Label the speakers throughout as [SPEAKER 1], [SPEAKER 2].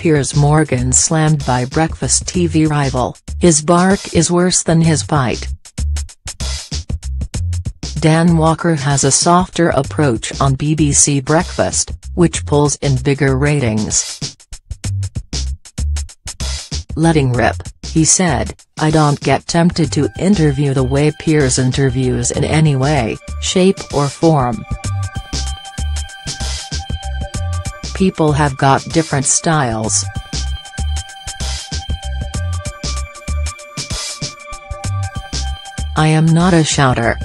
[SPEAKER 1] Piers Morgan slammed by breakfast TV rival, his bark is worse than his bite. Dan Walker has a softer approach on BBC Breakfast, which pulls in bigger ratings. Letting rip, he said, I don't get tempted to interview the way Piers interviews in any way, shape or form. People have got different styles. I am not a shouter.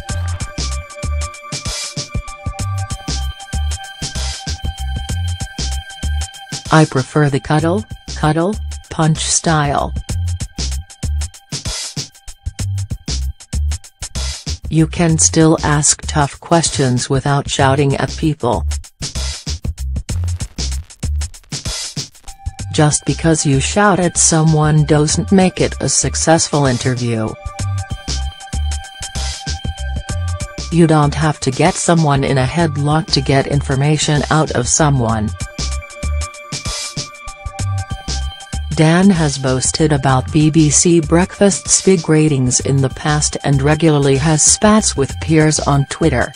[SPEAKER 1] I prefer the cuddle, cuddle, punch style. You can still ask tough questions without shouting at people. Just because you shout at someone doesn't make it a successful interview. You don't have to get someone in a headlock to get information out of someone. Dan has boasted about BBC Breakfast's big ratings in the past and regularly has spats with Piers on Twitter.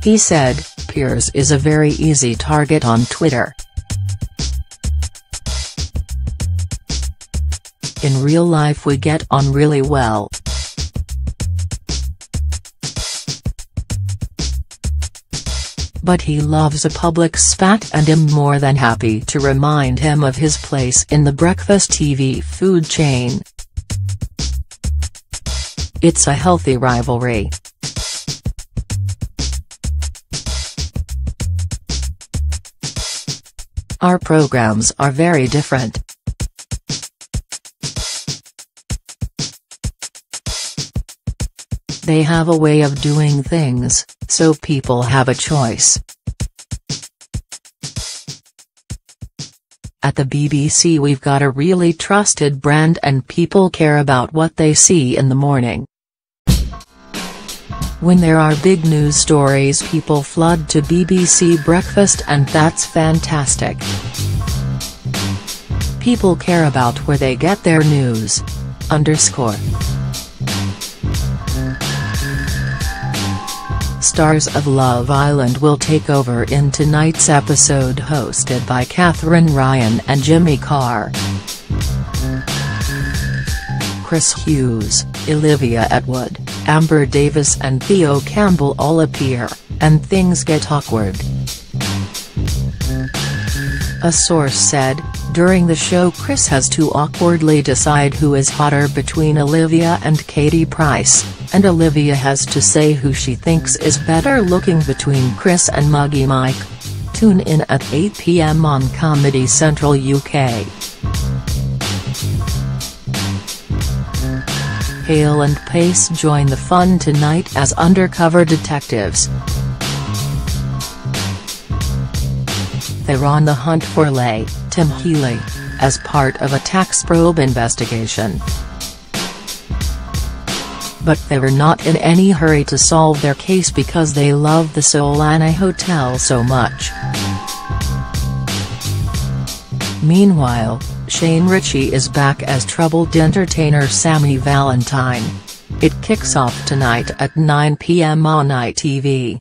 [SPEAKER 1] He said, Piers is a very easy target on Twitter. In real life we get on really well. but he loves a public spat and am more than happy to remind him of his place in the breakfast TV food chain. It's a healthy rivalry. Our programs are very different. They have a way of doing things, so people have a choice. At the BBC we've got a really trusted brand and people care about what they see in the morning. When there are big news stories people flood to BBC Breakfast and that's fantastic. People care about where they get their news. Underscore. Stars of Love Island will take over in tonight's episode hosted by Katherine Ryan and Jimmy Carr. Chris Hughes, Olivia Attwood, Amber Davis and Theo Campbell all appear, and things get awkward. A source said, during the show Chris has to awkwardly decide who is hotter between Olivia and Katie Price, and Olivia has to say who she thinks is better looking between Chris and Muggy Mike. Tune in at 8pm on Comedy Central UK. Hale and Pace join the fun tonight as undercover detectives. They're on the hunt for Leigh, Tim Healy, as part of a tax probe investigation. But they were not in any hurry to solve their case because they love the Solana Hotel so much. Meanwhile, Shane Richie is back as troubled entertainer Sammy Valentine. It kicks off tonight at 9 p.m. on ITV.